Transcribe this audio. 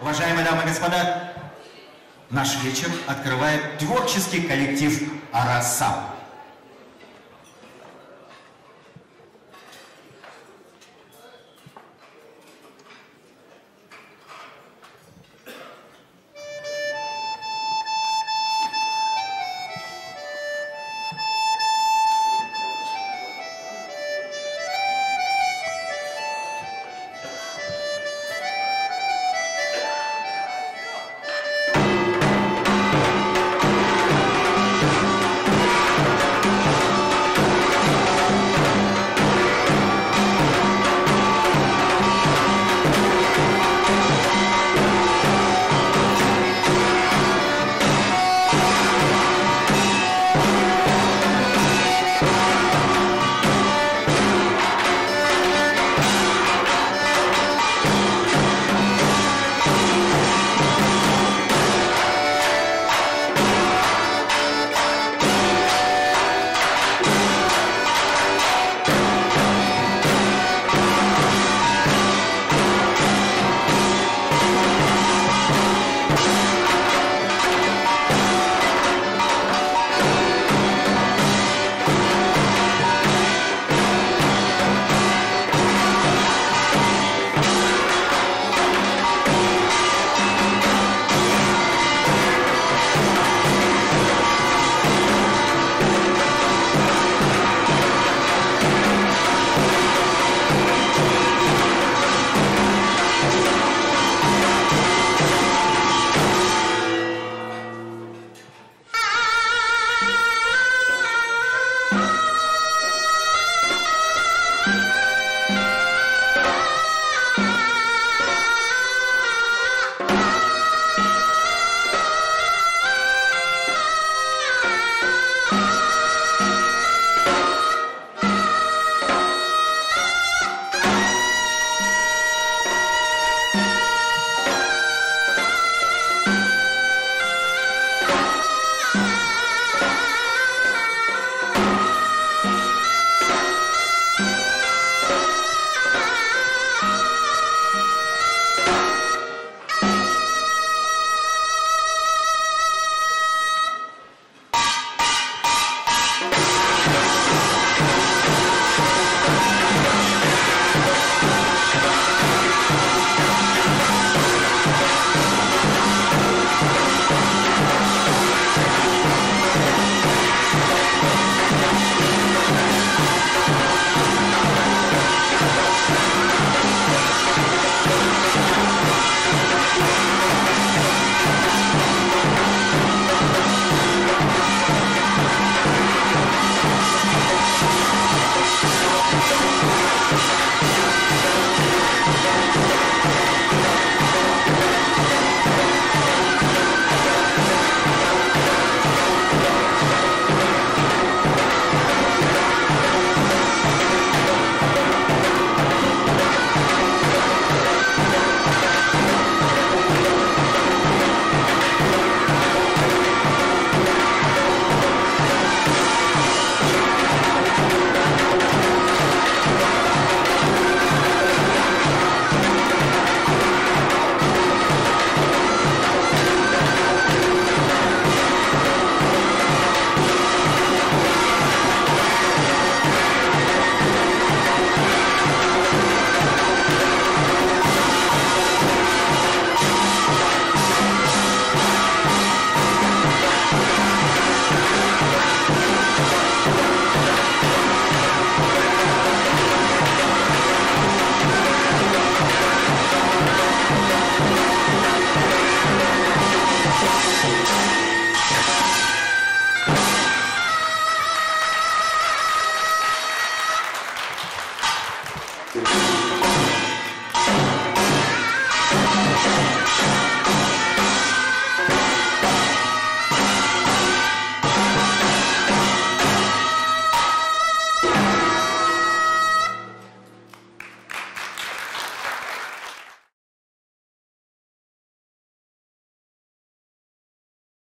Уважаемые дамы и господа, наш вечер открывает творческий коллектив «Арасам».